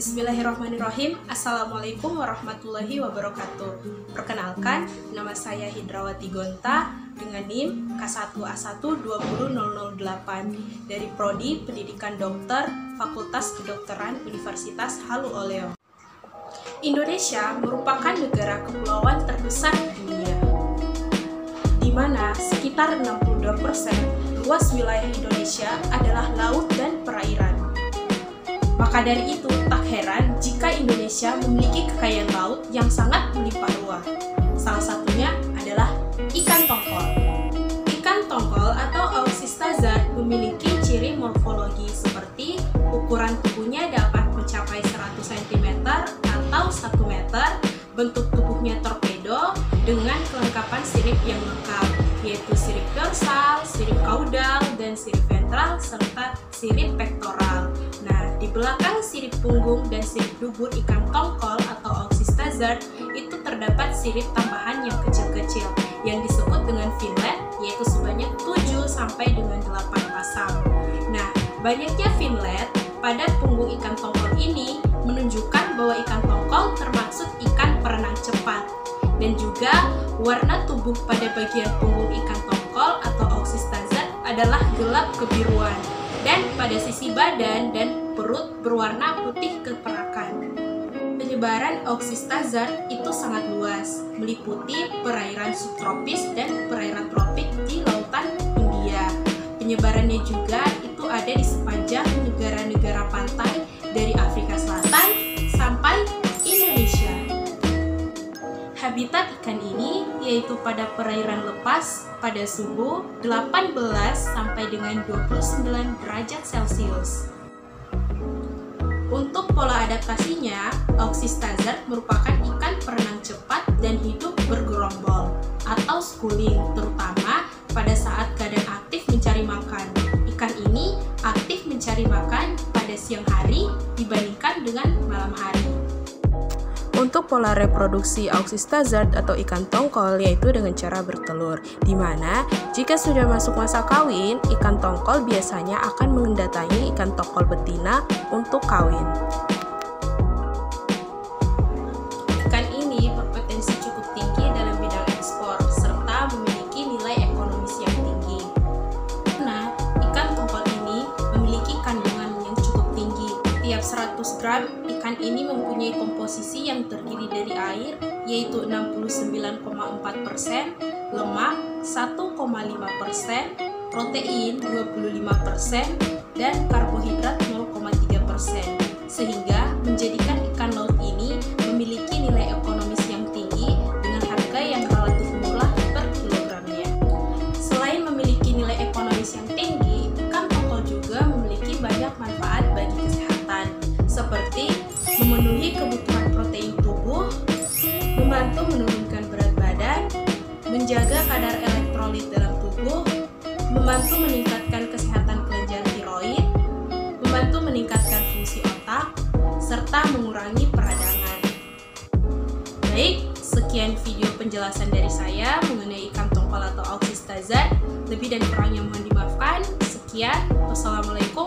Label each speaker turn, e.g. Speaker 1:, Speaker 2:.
Speaker 1: Bismillahirrahmanirrahim. Assalamualaikum warahmatullahi wabarakatuh. Perkenalkan, nama saya Hidrawati Gonta dengan NIM K1A1 dari Prodi Pendidikan Dokter Fakultas Kedokteran Universitas Halu Oleo. Indonesia merupakan negara kepulauan terbesar di dunia di mana sekitar 62% luas wilayah Indonesia adalah laut dan perairan. Maka dari itu, tak heran jika Indonesia memiliki kekayaan laut yang sangat meter, bentuk tubuhnya torpedo dengan kelengkapan sirip yang lengkap, yaitu sirip dorsal, sirip kaudal, dan sirip ventral, serta sirip pektoral. Nah, di belakang sirip punggung dan sirip dubur ikan tongkol atau oxystazard itu terdapat sirip tambahan yang kecil-kecil yang disebut dengan finlet yaitu sebanyak 7 sampai dengan 8 pasang. Nah, banyaknya finlet pada punggung ikan tongkol ini menunjukkan bahwa ikan tongkol termasuk ikan perenang cepat dan juga warna tubuh pada bagian punggung ikan tongkol atau oxystazard adalah gelap kebiruan dan pada sisi badan dan perut berwarna putih keperakan. Penyebaran oxystazard itu sangat luas, meliputi perairan subtropis dan perairan tropik di lautan India. Penyebarannya juga itu ada di sepanjang negara-negara pantai Habitat ikan ini yaitu pada perairan lepas pada suhu 18 sampai dengan 29 derajat Celcius. Untuk pola adaptasinya, Oxystazard merupakan ikan perenang cepat dan hidup bergerombol atau schooling, terutama pada saat keadaan aktif mencari makan. Ikan ini aktif mencari makan pada siang hari dibandingkan dengan malam hari.
Speaker 2: Untuk pola reproduksi Auxistazard atau ikan tongkol yaitu dengan cara bertelur, di mana jika sudah masuk masa kawin, ikan tongkol biasanya akan mendatangi ikan tongkol betina untuk kawin.
Speaker 1: Ikan ini berpotensi cukup tinggi dalam bidang ekspor serta memiliki nilai ekonomis yang tinggi. Karena ikan tongkol ini memiliki kandungan yang cukup tinggi. Tiap 100 gram ikan ini mempunyai komposisi yang terdiri dari air, yaitu 69,4%, lemak 1,5%, protein 25%, dan karbohidrat 0,3%, sehingga menjadikan ikan laut ini membantu menurunkan berat badan, menjaga kadar elektrolit dalam tubuh, membantu meningkatkan kesehatan kelenjar tiroid, membantu meningkatkan fungsi otak, serta mengurangi peradangan. Baik, sekian video penjelasan dari saya mengenai ikan tongkol atau oxystazard. Lebih dan kurangnya mohon dimaafkan. Sekian, wassalamualaikum.